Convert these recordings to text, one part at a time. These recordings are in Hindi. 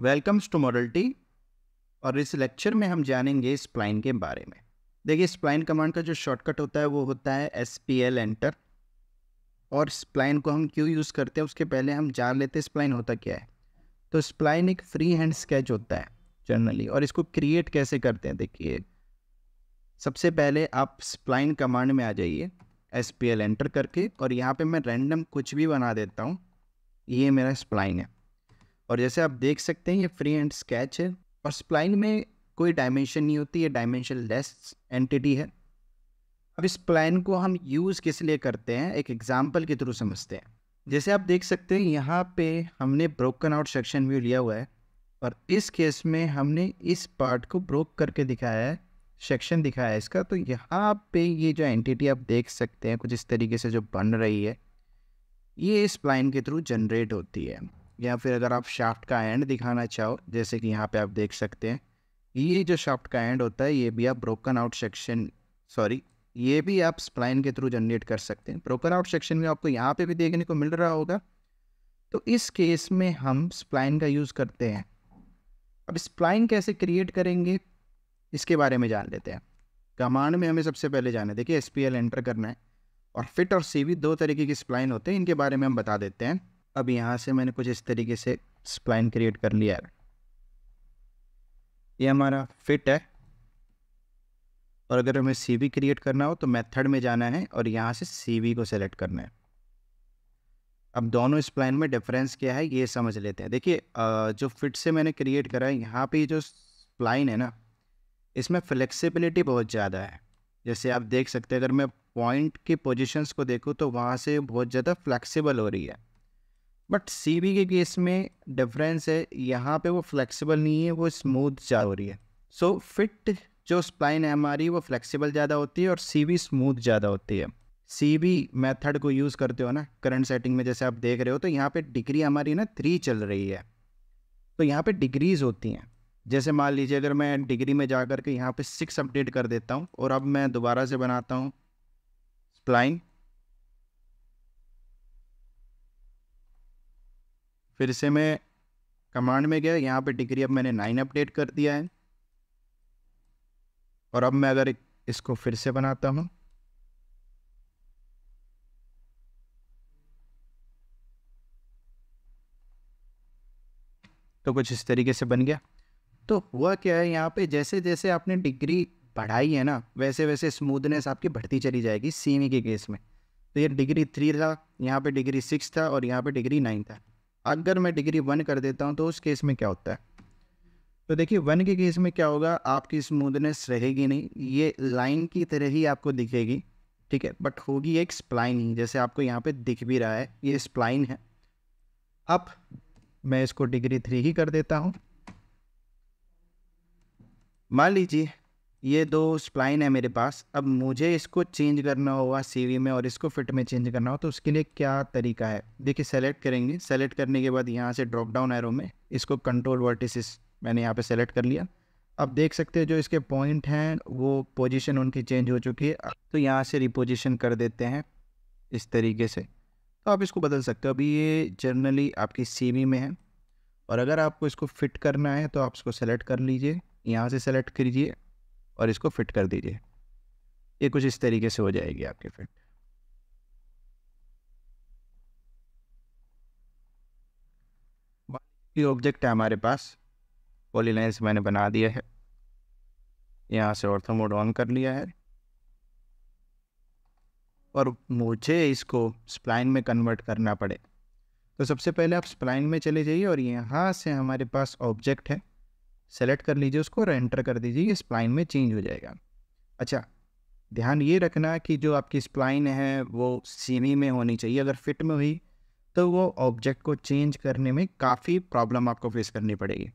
वेलकम्स टू मॉडलिटी और इस लेक्चर में हम जानेंगे स्प्लाइन के बारे में। देखिए स्प्लाइन कमांड का जो शॉर्टकट होता है, वो होता है एस पी एल एंटर और स्प्लाइन को हम क्यों यूज़ करते हैं, उसके पहले हम जान लेते हैं स्प्लाइन होता क्या है। तो स्प्लाइन एक फ्री हैंड स्केच होता है जनरली और इसको क्रिएट कैसे करते हैं, देखिए। सबसे पहले आप स्प्लाइन कमांड में आ जाइए एस पी एल एंटर करके। और यहाँ पे मैं रैंडम कुछ भी बना देता हूँ। ये मेरा स्प्लाइन है। और जैसे आप देख सकते हैं, ये फ्री एंड स्केच है। और स्प्लाइन में कोई डायमेंशन नहीं होती, ये डायमेंशन लेस एंटिटी है। अब इस प्लान को हम यूज़ किस लिए करते हैं? एक एग्ज़ाम्पल के थ्रू समझते हैं। जैसे आप देख सकते हैं, यहाँ पे हमने ब्रोकन आउट सेक्शन व्यू लिया हुआ है और इस केस में हमने इस पार्ट को ब्रोक करके दिखाया है सेक्शन दिखाया है इसका। तो यहाँ पे ये जो एंटिटी आप देख सकते हैं, कुछ इस तरीके से जो बन रही है, ये इस प्लाइन के थ्रू जनरेट होती है। या फिर अगर आप शाफ्ट का एंड दिखाना चाहो, जैसे कि यहाँ पे आप देख सकते हैं, ये जो शाफ्ट का एंड होता है, ये भी आप ब्रोकन आउट सेक्शन सॉरी ये भी आप स्प्लाइन के थ्रू जनरेट कर सकते हैं। ब्रोकन आउट सेक्शन में आपको यहाँ पे भी देखने को मिल रहा होगा। तो इस केस में हम स्प्लाइन का यूज़ करते हैं। अब स्प्लाइन कैसे क्रिएट करेंगे, इसके बारे में जान लेते हैं। कमांड में हमें सबसे पहले जाना है, देखिए एसपीएल एंटर करना है। और फिट और सीवी दो तरीके की स्प्लाइन होते हैं, इनके बारे में हम बता देते हैं। अब यहाँ से मैंने कुछ इस तरीके से स्प्लाइन क्रिएट कर लिया है। ये हमारा फिट है। और अगर हमें सी क्रिएट करना हो तो मेथड में जाना है और यहाँ से सी को सेलेक्ट करना है। अब दोनों स्प्लाइन में डिफरेंस क्या है, ये समझ लेते हैं। देखिए जो फिट से मैंने क्रिएट करा है, यहाँ पे जो स्प्लाइन है ना, इसमें फ्लेक्सिबिलिटी बहुत ज़्यादा है। जैसे आप देख सकते हैं, अगर मैं पॉइंट की पोजीशंस को देखूँ तो वहाँ से बहुत ज़्यादा फ्लेक्सिबल हो रही है। बट सी के केस में डिफरेंस है यहाँ पे वो फ्लेक्सिबल नहीं है वो स्मूथ ज़्यादा हो रही है। सो so, फिट जो स्प्लाइन है हमारी वो फ्लेक्सिबल ज़्यादा होती है और सी बी स्मूथ ज़्यादा होती है। सी बी मैथड को यूज़ करते हो ना करंट सेटिंग में जैसे आप देख रहे हो तो यहाँ पे डिग्री हमारी ना थ्री चल रही है। तो यहाँ पे डिग्रीज होती हैं। जैसे मान लीजिए अगर मैं डिग्री में जा कर के यहाँ पे सिक्स अपडेट कर देता हूँ और अब मैं दोबारा से बनाता हूँ स्प्लाइन फिर से मैं कमांड में गया, यहाँ पे डिग्री अब मैंने नाइन अपडेट कर दिया है। और अब मैं अगर इसको फिर से बनाता हूँ। तो कुछ इस तरीके से बन गया। तो हुआ क्या है, यहाँ पे जैसे जैसे आपने डिग्री बढ़ाई है ना वैसे वैसे स्मूथनेस आपकी बढ़ती चली जाएगी सीमी के केस में। तो ये डिग्री थ्री था, यहाँ पे डिग्री सिक्स था और यहाँ पे डिग्री नाइन था। अगर मैं डिग्री वन कर देता हूँ तो उस केस में क्या होता है? तो देखिए, वन के केस में क्या होगा, आपकी स्मूदनेस रहेगी नहीं, ये लाइन की तरह ही आपको दिखेगी, ठीक है? बट होगी एक स्प्लाइन ही जैसे आपको यहाँ पे दिख भी रहा है, ये स्प्लाइन है। अब मैं इसको डिग्री थ्री ही कर देता हूँ। मान लीजिए ये दो स्प्लाइन है मेरे पास। अब मुझे इसको चेंज करना होगा सीवी में और इसको फिट में चेंज करना हो तो उसके लिए क्या तरीका है? देखिए सेलेक्ट करेंगे। सेलेक्ट करने के बाद यहाँ से ड्रॉप डाउन एरो में इसको कंट्रोल वर्टिस मैंने यहाँ पे सेलेक्ट कर लिया। अब देख सकते हैं जो इसके पॉइंट हैं, वो पोजीशन उनकी चेंज हो चुकी है। तो यहाँ से रिपोजिशन कर देते हैं इस तरीके से। तो आप इसको बदल सकते हो। अभी ये जर्नली आपकी सी में है। और अगर आपको इसको फिट करना है तो आप इसको सेलेक्ट कर लीजिए। यहाँ से सेलेक्ट कीजिए। और इसको फिट कर दीजिए। ये कुछ इस तरीके से हो जाएगी आपके फिट। ये ऑब्जेक्ट है हमारे पास। पॉलीलाइंस मैंने बना दिया है। यहाँ से ऑर्थो मोड ऑन कर लिया है। और मुझे इसको स्प्लाइन में कन्वर्ट करना पड़े। तो सबसे पहले आप स्प्लाइन में चले जाइए और यहाँ से हमारे पास ऑब्जेक्ट है। सेलेक्ट कर लीजिए उसको और एंटर कर दीजिए, ये स्प्लाइन में चेंज हो जाएगा। अच्छा ध्यान ये रखना कि जो आपकी स्प्लाइन है, वो सीमी में होनी चाहिए। अगर फिट में हुई तो वो ऑब्जेक्ट को चेंज करने में काफ़ी प्रॉब्लम आपको फेस करनी पड़ेगी।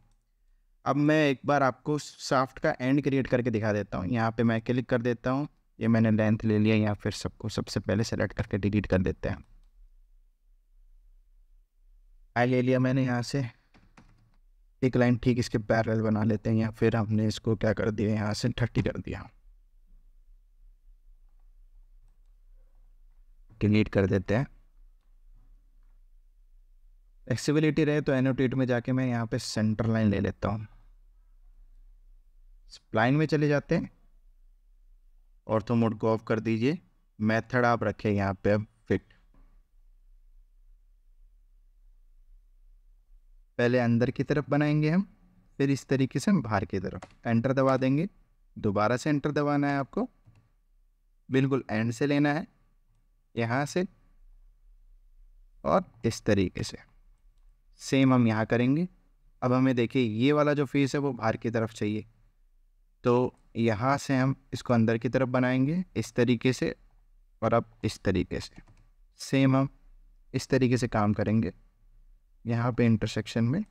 अब मैं एक बार आपको साफ्ट का एंड क्रिएट करके दिखा देता हूँ। यहाँ पे मैं क्लिक कर देता हूँ। ये मैंने लेंथ ले लिया या फिर सबको सबसे पहले सेलेक्ट करके डिलीट कर देते हैं। आई ले लिया मैंने यहाँ से। एक लाइन ठीक इसके पैरेलल बना लेते हैं या फिर हमने इसको क्या कर दिया, यहाँ से थर्टी कर दिया। डिलीट कर देते हैं। फ्लेक्सिबिलिटी रहे तो एनोटेट में जाके मैं यहाँ पे सेंटर लाइन ले लेता हूँ। स्प्लाइन में चले जाते हैं। ऑर्थो मोड को ऑफ़ कर दीजिए। मेथड आप रखें यहाँ पे। अब फिट पहले अंदर की तरफ़ बनाएँगे हम, फिर इस तरीके से हम बाहर की तरफ़। एंटर दबा देंगे। दोबारा से एंटर दबाना है आपको। बिल्कुल एंड से लेना है। यहाँ से। और इस तरीके से। सेम हम यहाँ करेंगे। अब हमें देखिए, ये वाला जो फेस है वो बाहर की तरफ़ चाहिए। तो यहाँ से हम इसको अंदर की तरफ़ बनाएँगे, इस तरीके से और अब इस तरीके से। सेम हम इस तरीके से काम करेंगे। यहाँ पे इंटरसेक्शन में।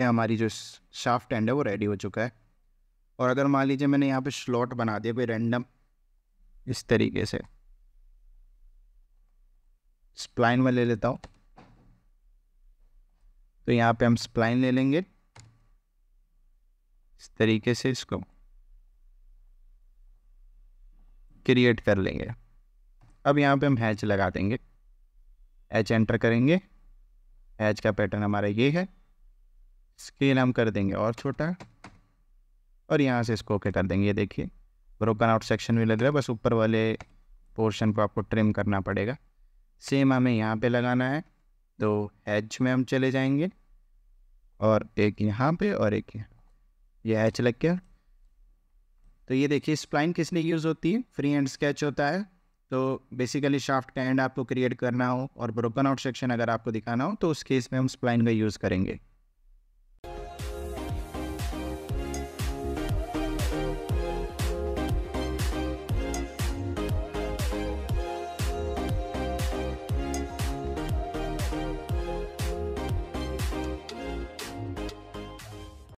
हमारी जो शाफ्ट एंड है, वो रेडी हो चुका है। और अगर मान लीजिए मैंने यहाँ पे स्लॉट बना दिया भाई रैंडम इस तरीके से। स्प्लाइन में ले लेता हूँ। तो यहाँ पे हम स्प्लाइन ले लेंगे। इस तरीके से इसको क्रिएट कर लेंगे। अब यहाँ पे हम हैच लगा देंगे। हैच एंटर करेंगे। हैच का पैटर्न हमारा ये है। स्केल हम कर देंगे और छोटा। और यहाँ से इसको ओके कर देंगे, ये देखिए। ब्रोकन आउट सेक्शन भी लग रहा है, बस ऊपर वाले पोर्शन को आपको ट्रिम करना पड़ेगा। सेम हमें यहाँ पे लगाना है। तो एच में हम चले जाएँगे। और एक यहाँ पे और एक ये एच लग गया। तो ये देखिए स्प्लाइन किस लिए यूज़ होती है? फ्री एंड स्केच होता है। तो बेसिकली शाफ्ट का एंड आपको क्रिएट करना हो और ब्रोकन आउट सेक्शन अगर आपको दिखाना हो तो उस केस में हम स्प्लाइन का यूज़ करेंगे।